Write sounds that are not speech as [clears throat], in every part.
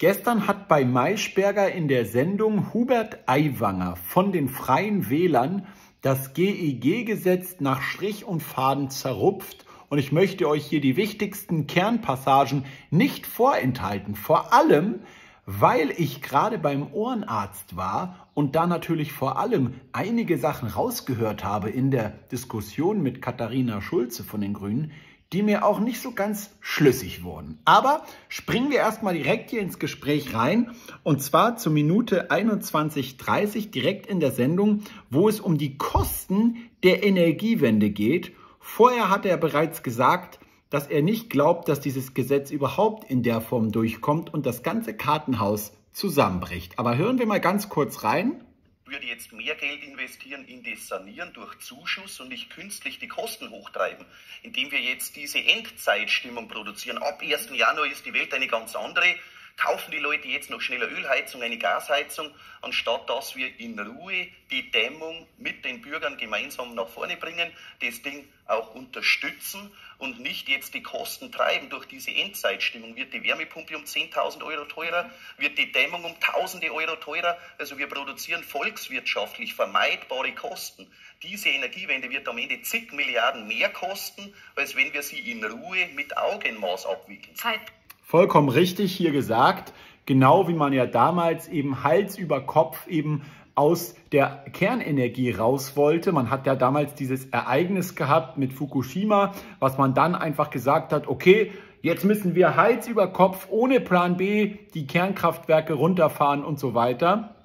Gestern hat bei Maischberger in der Sendung Hubert Aiwanger von den Freien Wählern das GEG-Gesetz nach Strich und Faden zerrupft und ich möchte euch hier die wichtigsten Kernpassagen nicht vorenthalten. Vor allem, weil ich gerade beim Ohrenarzt war und da natürlich vor allem einige Sachen rausgehört habe in der Diskussion mit Katharina Schulze von den Grünen, die mir auch nicht so ganz schlüssig wurden. Aber springen wir erstmal direkt hier ins Gespräch rein und zwar zur Minute 21.30 direkt in der Sendung, wo es um die Kosten der Energiewende geht. Vorher hat er bereits gesagt, dass er nicht glaubt, dass dieses Gesetz überhaupt in der Form durchkommt und das ganze Kartenhaus zusammenbricht. Aber hören wir mal ganz kurz rein würde jetzt mehr Geld investieren in das Sanieren durch Zuschuss und nicht künstlich die Kosten hochtreiben, indem wir jetzt diese Endzeitstimmung produzieren. Ab 1. Januar ist die Welt eine ganz andere. Kaufen die Leute jetzt noch schneller Ölheizung, eine Gasheizung, anstatt dass wir in Ruhe die Dämmung mit den Bürgern gemeinsam nach vorne bringen, das Ding auch unterstützen und nicht jetzt die Kosten treiben durch diese Endzeitstimmung. Wird die Wärmepumpe um 10.000 Euro teurer? Wird die Dämmung um tausende Euro teurer? Also wir produzieren volkswirtschaftlich vermeidbare Kosten. Diese Energiewende wird am Ende zig Milliarden mehr kosten, als wenn wir sie in Ruhe mit Augenmaß abwickeln. Zeit. Vollkommen richtig hier gesagt. Genau wie man ja damals eben Hals über Kopf eben aus der Kernenergie raus wollte. Man hat ja damals dieses Ereignis gehabt mit Fukushima, was man dann einfach gesagt hat, okay, jetzt müssen wir Hals über Kopf ohne Plan B die Kernkraftwerke runterfahren und so weiter.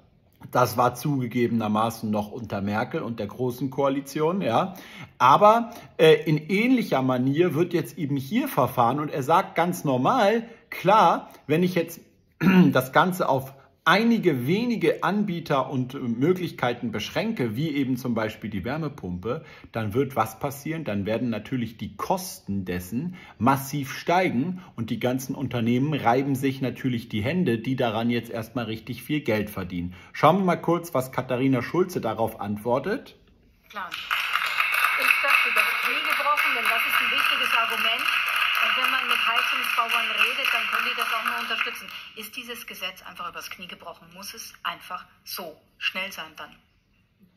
Das war zugegebenermaßen noch unter Merkel und der Großen Koalition, ja. Aber äh, in ähnlicher Manier wird jetzt eben hier verfahren und er sagt ganz normal, klar, wenn ich jetzt [clears throat] das Ganze auf einige wenige Anbieter und äh, Möglichkeiten beschränke, wie eben zum Beispiel die Wärmepumpe, dann wird was passieren? Dann werden natürlich die Kosten dessen massiv steigen und die ganzen Unternehmen reiben sich natürlich die Hände, die daran jetzt erstmal richtig viel Geld verdienen. Schauen wir mal kurz, was Katharina Schulze darauf antwortet. Klar. Das über das Knie gebrochen? Denn das ist ein wichtiges Argument und wenn man mit Heizungsbauern redet, dann können die das auch nur unterstützen. Ist dieses Gesetz einfach übers Knie gebrochen? Muss es einfach so schnell sein dann?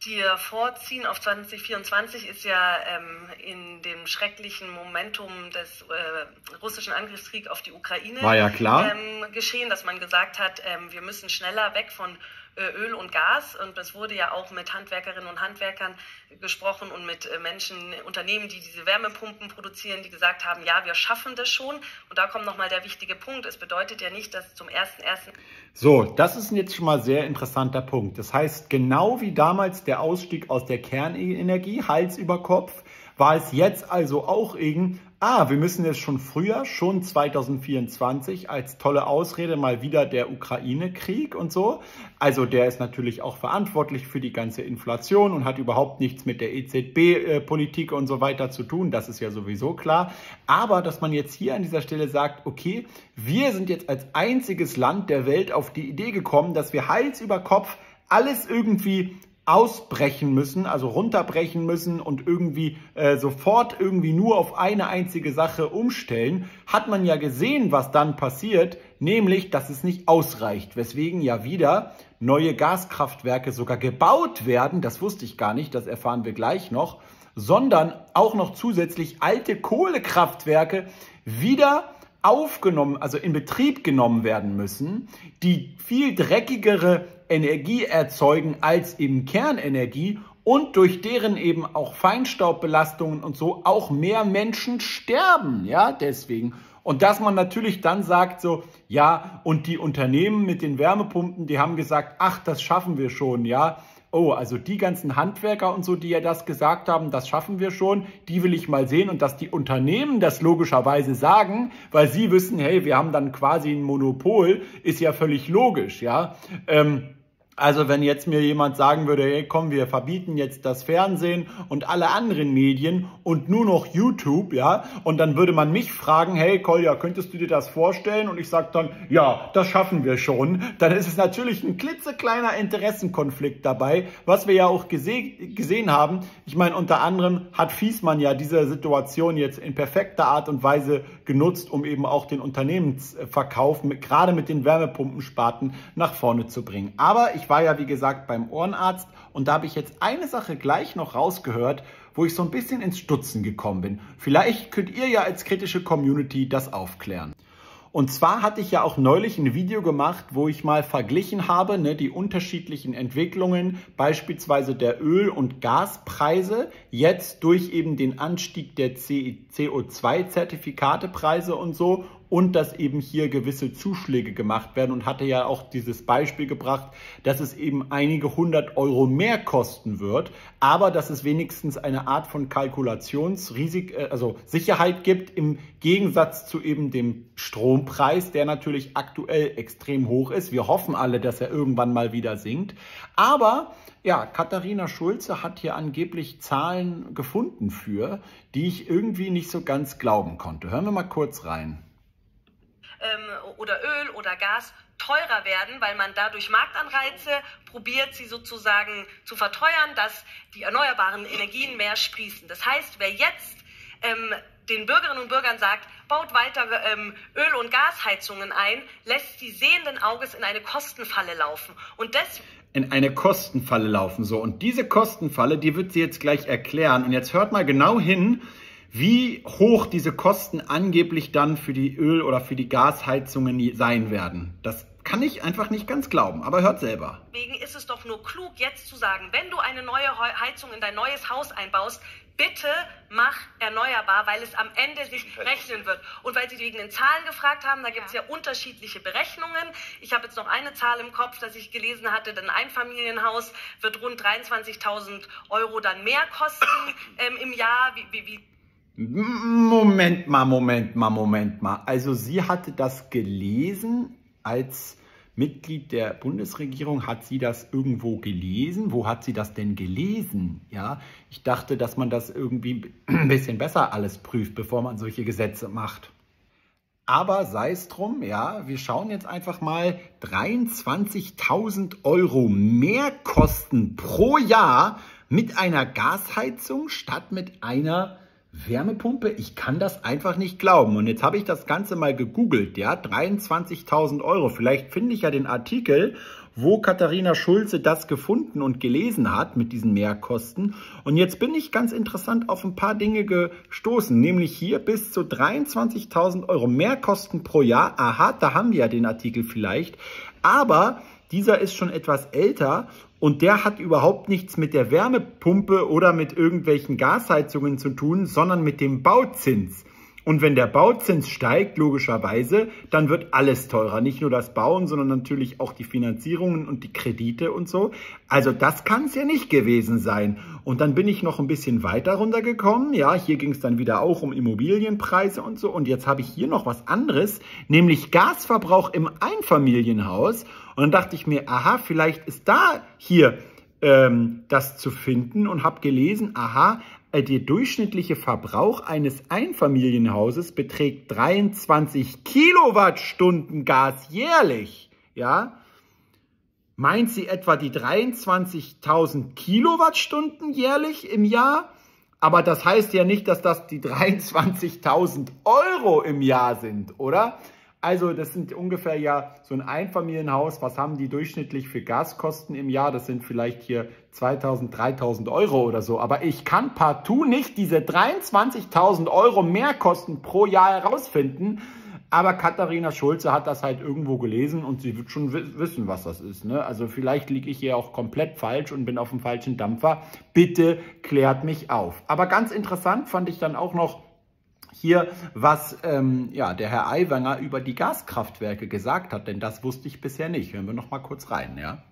Der Vorziehen auf 2024 ist ja ähm, in dem schrecklichen Momentum des äh, russischen Angriffskriegs auf die Ukraine War ja klar. Ähm, geschehen, dass man gesagt hat, ähm, wir müssen schneller weg von Öl und Gas. Und es wurde ja auch mit Handwerkerinnen und Handwerkern gesprochen und mit äh, Menschen, Unternehmen, die diese Wärmepumpen produzieren, die gesagt haben, ja, wir schaffen das schon. Und da kommt nochmal der wichtige Punkt. Es bedeutet ja nicht, dass zum ersten ersten. So, das ist jetzt schon mal sehr interessanter Punkt. Das heißt, genau wie damals der Ausstieg aus der Kernenergie, Hals über Kopf, war es jetzt also auch eben ah, wir müssen jetzt schon früher, schon 2024, als tolle Ausrede mal wieder der Ukraine-Krieg und so. Also der ist natürlich auch verantwortlich für die ganze Inflation und hat überhaupt nichts mit der EZB-Politik und so weiter zu tun. Das ist ja sowieso klar. Aber dass man jetzt hier an dieser Stelle sagt, okay, wir sind jetzt als einziges Land der Welt auf die Idee gekommen, dass wir Hals über Kopf alles irgendwie ausbrechen müssen, also runterbrechen müssen und irgendwie äh, sofort irgendwie nur auf eine einzige Sache umstellen, hat man ja gesehen, was dann passiert, nämlich, dass es nicht ausreicht, weswegen ja wieder neue Gaskraftwerke sogar gebaut werden, das wusste ich gar nicht, das erfahren wir gleich noch, sondern auch noch zusätzlich alte Kohlekraftwerke wieder aufgenommen, also in Betrieb genommen werden müssen, die viel dreckigere Energie erzeugen als eben Kernenergie und durch deren eben auch Feinstaubbelastungen und so auch mehr Menschen sterben, ja, deswegen. Und dass man natürlich dann sagt so, ja, und die Unternehmen mit den Wärmepumpen, die haben gesagt, ach, das schaffen wir schon, ja oh, also die ganzen Handwerker und so, die ja das gesagt haben, das schaffen wir schon, die will ich mal sehen und dass die Unternehmen das logischerweise sagen, weil sie wissen, hey, wir haben dann quasi ein Monopol, ist ja völlig logisch, ja. Ähm, Also wenn jetzt mir jemand sagen würde, hey komm, wir verbieten jetzt das Fernsehen und alle anderen Medien und nur noch YouTube, ja, und dann würde man mich fragen, hey Kolja, könntest du dir das vorstellen? Und ich sage dann, ja, das schaffen wir schon. Dann ist es natürlich ein klitzekleiner Interessenkonflikt dabei, was wir ja auch gese gesehen haben. Ich meine, unter anderem hat Fiesmann ja diese Situation jetzt in perfekter Art und Weise genutzt, um eben auch den Unternehmensverkauf mit, gerade mit den Wärmepumpensparten nach vorne zu bringen. Aber ich war ja, wie gesagt, beim Ohrenarzt und da habe ich jetzt eine Sache gleich noch rausgehört, wo ich so ein bisschen ins Stutzen gekommen bin. Vielleicht könnt ihr ja als kritische Community das aufklären. Und zwar hatte ich ja auch neulich ein Video gemacht, wo ich mal verglichen habe, ne, die unterschiedlichen Entwicklungen, beispielsweise der Öl- und Gaspreise, jetzt durch eben den Anstieg der CO2-Zertifikatepreise und so und dass eben hier gewisse Zuschläge gemacht werden und hatte ja auch dieses Beispiel gebracht, dass es eben einige hundert Euro mehr kosten wird, aber dass es wenigstens eine Art von Kalkulationsrisik, äh, also Sicherheit gibt im Gegensatz zu eben dem Strompreis, der natürlich aktuell extrem hoch ist. Wir hoffen alle, dass er irgendwann mal wieder sinkt. Aber ja, Katharina Schulze hat hier angeblich Zahlen gefunden für, die ich irgendwie nicht so ganz glauben konnte. Hören wir mal kurz rein ähm, oder Öl oder Gas teurer werden, weil man dadurch Marktanreize probiert, sie sozusagen zu verteuern, dass die erneuerbaren Energien mehr sprießen. Das heißt, wer jetzt ähm, den Bürgerinnen und Bürgern sagt, baut weiter ähm, Öl- und Gasheizungen ein, lässt die sehenden Auges in eine Kostenfalle laufen. Und das in eine Kostenfalle laufen. So, und diese Kostenfalle, die wird sie jetzt gleich erklären. Und jetzt hört mal genau hin, wie hoch diese Kosten angeblich dann für die Öl- oder für die Gasheizungen sein werden. Das kann ich einfach nicht ganz glauben, aber hört selber. Deswegen ist es doch nur klug, jetzt zu sagen, wenn du eine neue Heizung in dein neues Haus einbaust, bitte mach erneuerbar, weil es am Ende sich rechnen wird. Und weil Sie wegen den Zahlen gefragt haben, da gibt es ja unterschiedliche Berechnungen. Ich habe jetzt noch eine Zahl im Kopf, dass ich gelesen hatte, ein Einfamilienhaus wird rund 23.000 Euro dann mehr kosten [coughs] ähm, im Jahr. Wie, wie, wie Moment mal, Moment mal, Moment mal. Also sie hatte das gelesen als Mitglied der Bundesregierung. Hat sie das irgendwo gelesen? Wo hat sie das denn gelesen? Ja, ich dachte, dass man das irgendwie ein bisschen besser alles prüft, bevor man solche Gesetze macht. Aber sei es drum, ja, wir schauen jetzt einfach mal 23.000 Euro mehr Kosten pro Jahr mit einer Gasheizung statt mit einer Wärmepumpe, ich kann das einfach nicht glauben. Und jetzt habe ich das Ganze mal gegoogelt, ja, 23.000 Euro. Vielleicht finde ich ja den Artikel, wo Katharina Schulze das gefunden und gelesen hat mit diesen Mehrkosten. Und jetzt bin ich ganz interessant auf ein paar Dinge gestoßen, nämlich hier bis zu 23.000 Euro Mehrkosten pro Jahr. Aha, da haben wir ja den Artikel vielleicht. Aber dieser ist schon etwas älter und der hat überhaupt nichts mit der Wärmepumpe oder mit irgendwelchen Gasheizungen zu tun, sondern mit dem Bauzins. Und wenn der Bauzins steigt, logischerweise, dann wird alles teurer. Nicht nur das Bauen, sondern natürlich auch die Finanzierungen und die Kredite und so. Also das kann es ja nicht gewesen sein. Und dann bin ich noch ein bisschen weiter runtergekommen. Ja, hier ging es dann wieder auch um Immobilienpreise und so. Und jetzt habe ich hier noch was anderes, nämlich Gasverbrauch im Einfamilienhaus. Und dann dachte ich mir, aha, vielleicht ist da hier ähm, das zu finden und habe gelesen, aha, der durchschnittliche Verbrauch eines Einfamilienhauses beträgt 23 Kilowattstunden Gas jährlich. Ja? Meint sie etwa die 23.000 Kilowattstunden jährlich im Jahr? Aber das heißt ja nicht, dass das die 23.000 Euro im Jahr sind, oder? Also das sind ungefähr ja so ein Einfamilienhaus. Was haben die durchschnittlich für Gaskosten im Jahr? Das sind vielleicht hier 2000, 3000 Euro oder so. Aber ich kann partout nicht diese 23.000 Euro Mehrkosten pro Jahr herausfinden. Aber Katharina Schulze hat das halt irgendwo gelesen und sie wird schon wissen, was das ist. Ne? Also vielleicht liege ich hier auch komplett falsch und bin auf dem falschen Dampfer. Bitte klärt mich auf. Aber ganz interessant fand ich dann auch noch hier, was ähm, ja, der Herr Aiwanger über die Gaskraftwerke gesagt hat, denn das wusste ich bisher nicht. Hören wir noch mal kurz rein, ja.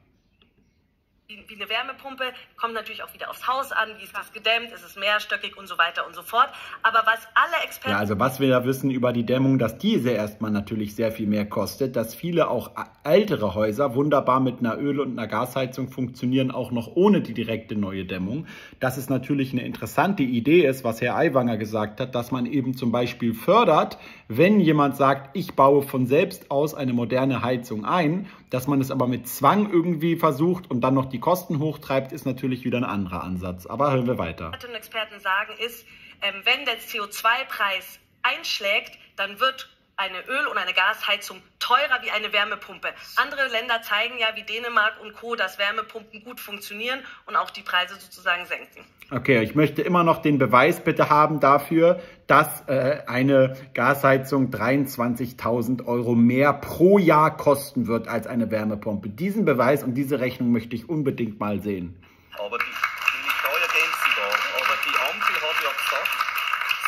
Wie eine Wärmepumpe, kommt natürlich auch wieder aufs Haus an, wie ist das gedämmt, ist es mehrstöckig und so weiter und so fort. Aber was alle Experten... Ja, also was wir ja wissen über die Dämmung, dass diese erstmal natürlich sehr viel mehr kostet, dass viele auch ältere Häuser wunderbar mit einer Öl- und einer Gasheizung funktionieren, auch noch ohne die direkte neue Dämmung. Dass es natürlich eine interessante Idee ist, was Herr Aiwanger gesagt hat, dass man eben zum Beispiel fördert, wenn jemand sagt, ich baue von selbst aus eine moderne Heizung ein, dass man es aber mit Zwang irgendwie versucht und dann noch die Kosten hochtreibt, ist natürlich wieder ein anderer Ansatz. Aber hören wir weiter. Experten sagen ist, ähm, wenn der CO2-Preis einschlägt, dann wird eine Öl- und eine Gasheizung teurer wie eine Wärmepumpe. Andere Länder zeigen ja wie Dänemark und Co., dass Wärmepumpen gut funktionieren und auch die Preise sozusagen senken. Okay, ich möchte immer noch den Beweis bitte haben dafür, dass äh, eine Gasheizung 23.000 Euro mehr pro Jahr kosten wird als eine Wärmepumpe. Diesen Beweis und diese Rechnung möchte ich unbedingt mal sehen. Aber die, die Steuergänze da, aber die Ampel hat ja gesagt,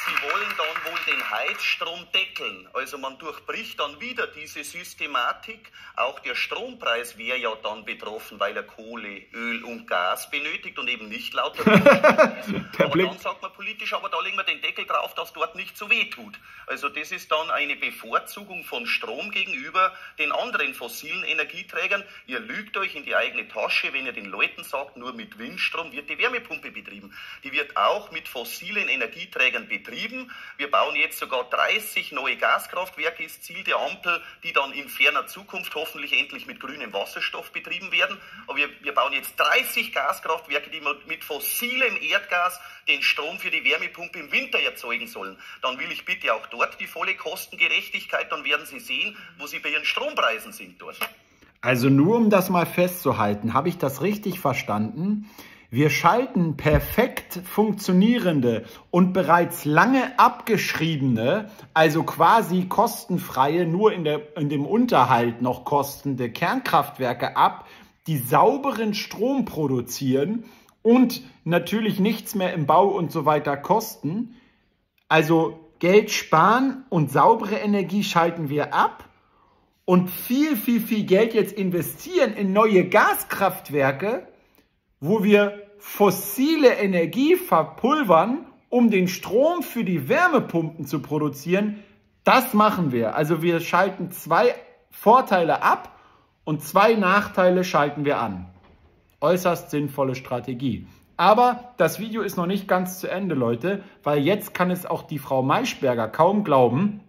sie wollen dann wohl den Heizstrom deckeln. Also man durchbricht dann wieder diese Systematik. Auch der Strompreis wäre ja dann betroffen, weil er Kohle, Öl und Gas benötigt und eben nicht lauter. [laughs] aber Blick. dann sagt man politisch, aber da legen wir den Deckel drauf, dass dort nicht so weh tut. Also das ist dann eine Bevorzugung von Strom gegenüber den anderen fossilen Energieträgern. Ihr lügt euch in die eigene Tasche, wenn ihr den Leuten sagt, nur mit Windstrom wird die Wärmepumpe betrieben. Die wird auch mit fossilen Energieträgern betrieben. Wir bauen jetzt sogar 30 neue Gaskraftwerke, ist Ziel der Ampel, die dann in ferner Zukunft hoffentlich endlich mit grünem Wasserstoff betrieben werden. Aber wir, wir bauen jetzt 30 Gaskraftwerke, die mit fossilem Erdgas den Strom für die Wärmepumpe im Winter erzeugen sollen. Dann will ich bitte auch dort die volle Kostengerechtigkeit, dann werden Sie sehen, wo Sie bei Ihren Strompreisen sind dort. Also nur um das mal festzuhalten, habe ich das richtig verstanden? Wir schalten perfekt funktionierende und bereits lange abgeschriebene, also quasi kostenfreie, nur in, der, in dem Unterhalt noch kostende Kernkraftwerke ab, die sauberen Strom produzieren und natürlich nichts mehr im Bau und so weiter kosten. Also Geld sparen und saubere Energie schalten wir ab und viel, viel, viel Geld jetzt investieren in neue Gaskraftwerke, wo wir fossile Energie verpulvern, um den Strom für die Wärmepumpen zu produzieren, das machen wir. Also wir schalten zwei Vorteile ab und zwei Nachteile schalten wir an. Äußerst sinnvolle Strategie. Aber das Video ist noch nicht ganz zu Ende, Leute, weil jetzt kann es auch die Frau Maischberger kaum glauben,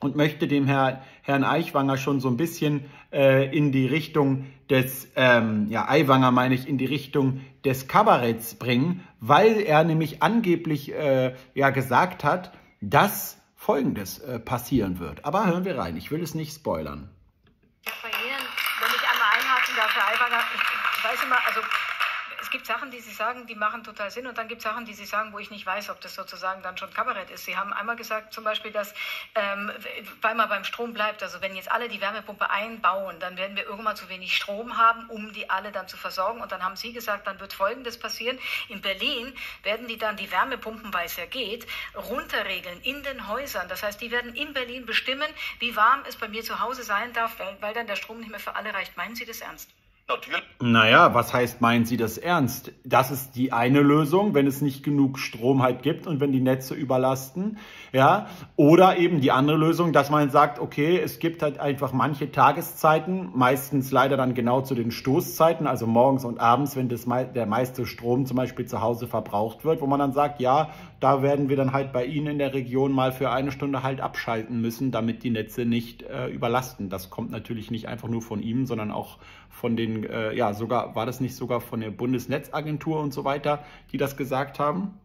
und möchte dem Herr, Herrn Eichwanger schon so ein bisschen äh, in die Richtung des, ähm, ja, Eiwanger meine ich, in die Richtung des Kabaretts bringen, weil er nämlich angeblich äh, ja gesagt hat, dass Folgendes äh, passieren wird. Aber hören wir rein, ich will es nicht spoilern. Bei Ihnen, wenn ich einmal einhaken darf, Herr Eiwanger, ich weiß immer, also es gibt Sachen, die Sie sagen, die machen total Sinn und dann gibt es Sachen, die Sie sagen, wo ich nicht weiß, ob das sozusagen dann schon Kabarett ist. Sie haben einmal gesagt zum Beispiel, dass, ähm, weil man beim Strom bleibt, also wenn jetzt alle die Wärmepumpe einbauen, dann werden wir irgendwann zu wenig Strom haben, um die alle dann zu versorgen. Und dann haben Sie gesagt, dann wird Folgendes passieren. In Berlin werden die dann die Wärmepumpen, weil es ja geht, runterregeln in den Häusern. Das heißt, die werden in Berlin bestimmen, wie warm es bei mir zu Hause sein darf, weil, weil dann der Strom nicht mehr für alle reicht. Meinen Sie das ernst? Natürlich. Naja, was heißt, meinen Sie das ernst? Das ist die eine Lösung, wenn es nicht genug Strom halt gibt und wenn die Netze überlasten. Ja, oder eben die andere Lösung, dass man sagt, okay, es gibt halt einfach manche Tageszeiten, meistens leider dann genau zu den Stoßzeiten, also morgens und abends, wenn das, der meiste Strom zum Beispiel zu Hause verbraucht wird, wo man dann sagt, ja, da werden wir dann halt bei Ihnen in der Region mal für eine Stunde halt abschalten müssen, damit die Netze nicht äh, überlasten. Das kommt natürlich nicht einfach nur von ihm, sondern auch von den, äh, ja, sogar, war das nicht sogar von der Bundesnetzagentur und so weiter, die das gesagt haben?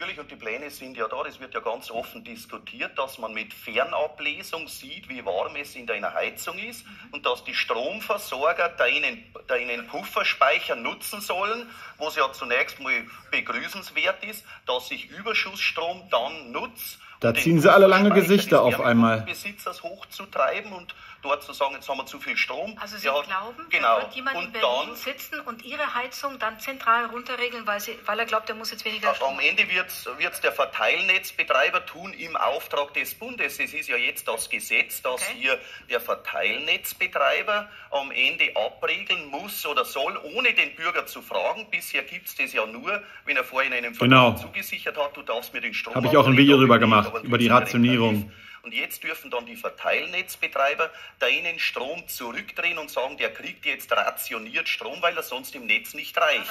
Natürlich, und die Pläne sind ja da, das wird ja ganz offen diskutiert, dass man mit Fernablesung sieht, wie warm es in deiner Heizung ist und dass die Stromversorger deinen, deinen Pufferspeicher nutzen sollen, was ja zunächst mal begrüßenswert ist, dass sich Überschussstrom dann nutzt Da ziehen sie alle lange Gesichter auf einmal. Besitzers hochzutreiben und dort zu sagen, jetzt haben wir zu viel Strom. Also Sie Ja, glauben, genau. da wird jemand in und Berlin dann sitzen und Ihre Heizung dann zentral runterregeln, weil, sie, weil er glaubt, er muss jetzt weniger Strom Am Ende wird es der Verteilnetzbetreiber tun im Auftrag des Bundes. Es ist ja jetzt das Gesetz, dass Okay. hier der Verteilnetzbetreiber am Ende abregeln muss oder soll, ohne den Bürger zu fragen. Bisher gibt es das ja nur, wenn er vorhin einen Genau. Vertrag zugesichert hat, du darfst mir den Strom Habe ich auch ein Video nicht, gemacht, über die Rationierung. Tarif. Und jetzt dürfen dann die Verteilnetzbetreiber deinen Strom zurückdrehen und sagen, der kriegt jetzt rationiert Strom, weil er sonst im Netz nicht reicht.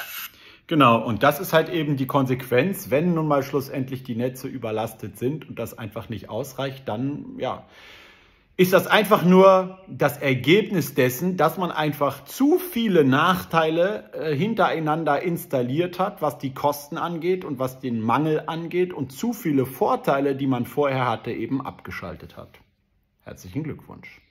Genau, und das ist halt eben die Konsequenz, wenn nun mal schlussendlich die Netze überlastet sind und das einfach nicht ausreicht, dann ja, ist das einfach nur das Ergebnis dessen, dass man einfach zu viele Nachteile äh, hintereinander installiert hat, was die Kosten angeht und was den Mangel angeht und zu viele Vorteile, die man vorher hatte, eben abgeschaltet hat. Herzlichen Glückwunsch.